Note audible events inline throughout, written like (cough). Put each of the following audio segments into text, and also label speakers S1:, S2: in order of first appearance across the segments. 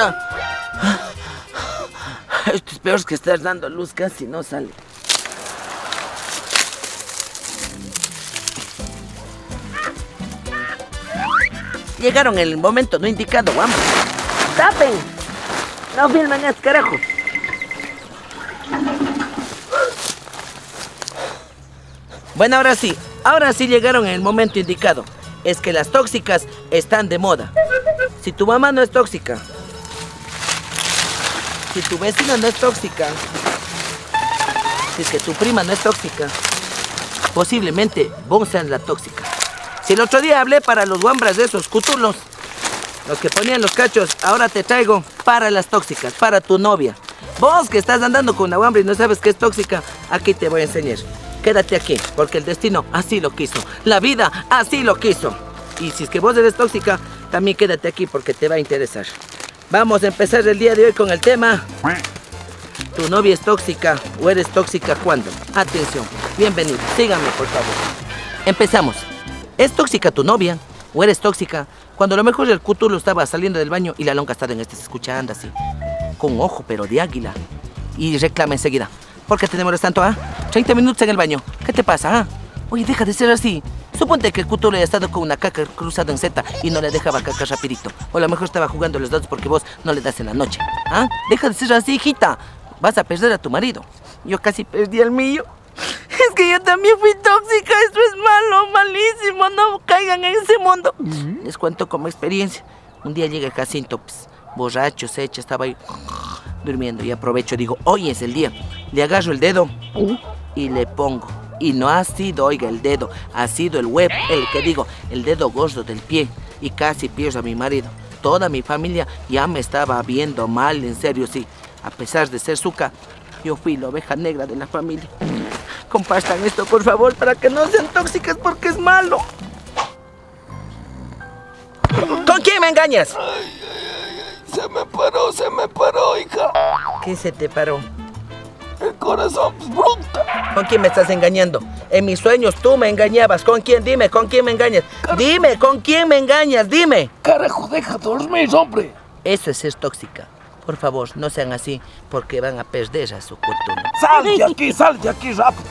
S1: hijita. Esto es peor que estar dando luz, casi no sale. Llegaron en el momento no indicado, vamos. ¡Tapen! No filmen es carajo. Bueno, ahora sí, ahora sí llegaron en el momento indicado. Es que las tóxicas están de moda. Si tu mamá no es tóxica, si tu vecina no es tóxica, si es que tu prima no es tóxica, posiblemente vos seas la tóxica. Si el otro día hablé para los guambras de esos cutulos, los que ponían los cachos, ahora te traigo para las tóxicas, para tu novia. Vos que estás andando con una guambra y no sabes que es tóxica, aquí te voy a enseñar. Quédate aquí, porque el destino así lo quiso. La vida así lo quiso. Y si es que vos eres tóxica, también quédate aquí porque te va a interesar. Vamos a empezar el día de hoy con el tema. ¿Tu novia es tóxica o eres tóxica cuándo? Atención, bienvenido, síganme por favor. Empezamos. ¿Es tóxica tu novia o eres tóxica cuando a lo mejor el cutulo estaba saliendo del baño y la longa estaba en este escuchando así? Con ojo, pero de águila. Y reclama enseguida. ¿Por qué te demoras tanto, ah? 30 minutos en el baño. ¿Qué te pasa, ah? Oye, deja de ser así. Suponte que el cutulo haya estado con una caca cruzada en Z y no le dejaba caca rapidito. O a lo mejor estaba jugando los dos porque vos no le das en la noche. ¿Ah? Deja de ser así, hijita. Vas a perder a tu marido. Yo casi perdí al mío. (laughs) Es que yo también fui tóxica. Esto es malo, malísimo. No caigan en ese mundo. Les cuento como experiencia. Un día llega Jacinto, pues, borracho, se echa, estaba ahí durmiendo y aprovecho, digo, hoy es el día. Le agarro el dedo y le pongo. Y no ha sido, oiga, el dedo, ha sido el web, el que digo, el dedo gordo del pie. Y casi pierdo a mi marido. Toda mi familia ya me estaba viendo mal, en serio, sí. A pesar de ser suca, yo fui la oveja negra de la familia. Compartan esto, por favor, para que no sean tóxicas porque es malo. ¿Con quién me engañas?
S2: Se me paró, se me paró, hija.
S1: ¿Qué se te paró?
S2: El corazón, bruta.
S1: ¿Con quién me estás engañando? En mis sueños tú me engañabas. ¿Con quién? Dime, ¿con quién me engañas? Dime, ¿con quién me engañas? Dime.
S2: Carajo, deja dormir, hombre.
S1: Eso es ser tóxica. Por favor, no sean así porque van a perder a su cuerpo.
S2: Sal de aquí, sal de aquí rápido.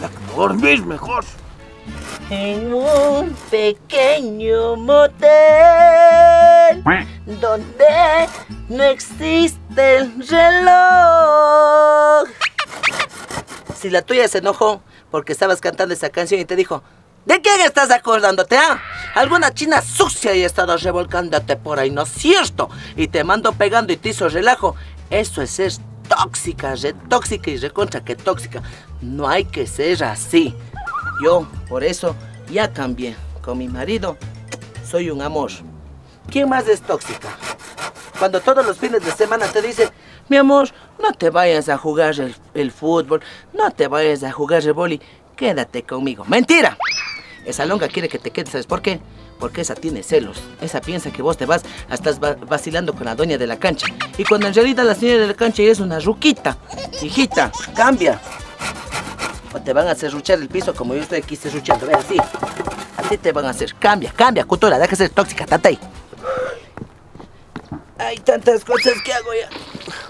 S2: Ya que dormís mejor.
S1: En un pequeño motel donde no existe el reloj. Si la tuya se enojó porque estabas cantando esa canción y te dijo, ¿de quién estás acordándote? Ah? Alguna china sucia y estado revolcándote por ahí, ¿no es cierto? Y te mando pegando y te hizo relajo. Eso es ser tóxica, re tóxica y recontra que tóxica. No hay que ser así. Yo, por eso, ya cambié. Con mi marido, soy un amor. ¿Quién más es tóxica? Cuando todos los fines de semana te dicen, mi amor, no te vayas a jugar el, fútbol, no te vayas a jugar el boli, quédate conmigo. ¡Mentira! Esa longa quiere que te quedes, ¿sabes por qué? Porque esa tiene celos. Esa piensa que vos te vas, estás va- vacilando con la dueña de la cancha. Y cuando en realidad la señora de la cancha es una ruquita. Hijita, cambia. O te van a serruchar el piso como yo estoy aquí serruchando. Ve así. Así te van a hacer. Cambia, cambia, cultura. Deja de ser tóxica, tatay. Hay tantas cosas que hago ya.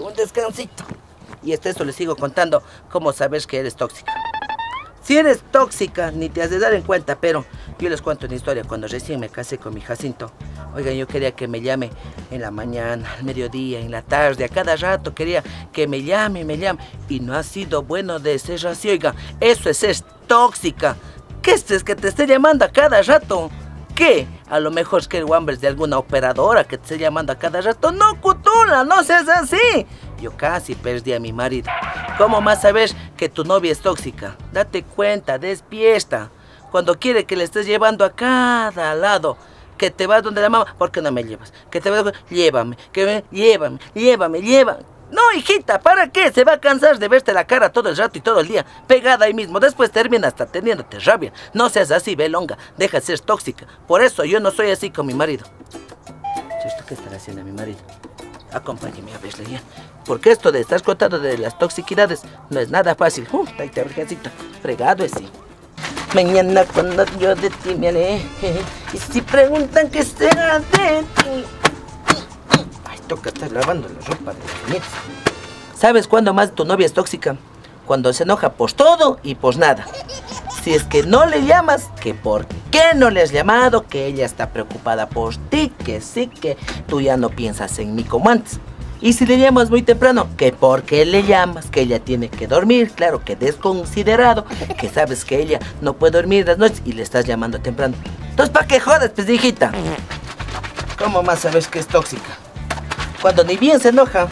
S1: Un descansito. Y hasta eso les sigo contando cómo saber que eres tóxica. Si eres tóxica, ni te has de dar en cuenta, pero yo les cuento una historia. Cuando recién me casé con mi Jacinto, oigan, yo quería que me llame en la mañana, al mediodía, en la tarde, a cada rato quería que me llame, me llame. Y no ha sido bueno de ser así, oigan. Eso es ser tóxica. ¿Qué es que te esté llamando a cada rato? ¿Qué? A lo mejor es que el Wamber es de alguna operadora que te esté llamando a cada rato. No, Cutula, no seas así. Yo casi perdí a mi marido. ¿Cómo más sabes que tu novia es tóxica? Date cuenta, despierta. Cuando quiere que le estés llevando a cada lado. Que te vas donde la mamá, ¿por qué no me llevas? Que te vas, llévame, que me, llévame, llévame, llévame. No, hijita, ¿para qué? Se va a cansar de verte la cara todo el rato y todo el día, pegada ahí mismo. Después termina hasta teniéndote rabia. No seas así, Belonga. Deja de ser tóxica. Por eso yo no soy así con mi marido. ¿Esto qué estará haciendo mi marido? Acompáñeme a verle ya. Porque esto de estar contando de las toxicidades no es nada fácil. Uh, virgencita. Fregado ese. Mañana cuando yo de ti me aleje Y si preguntan qué será de ti lavando la de los. ¿Sabes cuándo más tu novia es tóxica? Cuando se enoja por todo y por nada. Si es que no le llamas, que por qué no le has llamado, que ella está preocupada por ti, que sí, que tú ya no piensas en mí como antes. Y si le llamas muy temprano, que por qué le llamas, que ella tiene que dormir, claro, que desconsiderado, que sabes que ella no puede dormir las noches y le estás llamando temprano. Entonces, ¿para qué jodas, pues, hijita? ¿Cómo más sabes que es tóxica? Cuando ni bien se enoja,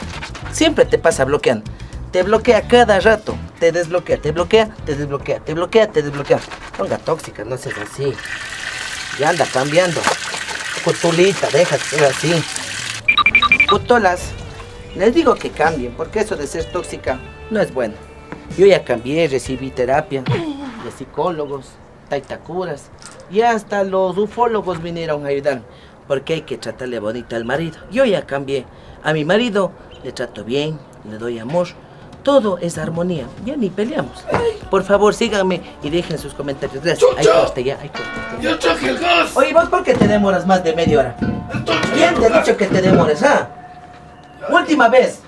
S1: siempre te pasa bloqueando. Te bloquea cada rato, te desbloquea, te bloquea, te desbloquea, te bloquea, te desbloquea. Ponga tóxica, no seas así. Ya anda cambiando. Cutulita, déjate ser así. Cutolas, les digo que cambien, porque eso de ser tóxica no es bueno. Yo ya cambié, recibí terapia de psicólogos, taitacuras, y hasta los ufólogos vinieron a ayudar, porque hay que tratarle bonito al marido. Yo ya cambié. A mi marido le trato bien, le doy amor. Todo es armonía. Ya ni peleamos. Por favor, síganme y dejen sus comentarios. Gracias. Ahí corte ya, ahí corte.
S2: ¡Ya traje el gas!
S1: Oye, ¿vos por qué te demoras más de media hora? ¿Quién te ha dicho que te demores, ah? Última vez.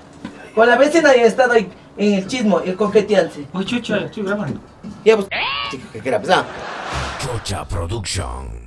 S1: Con la vecina he estado ahí en el chismo y el coqueteante.
S3: Uy, chucha, estoy grabando.
S1: Ya, pues, chica, que era, pues, ah.
S4: Chocha Production.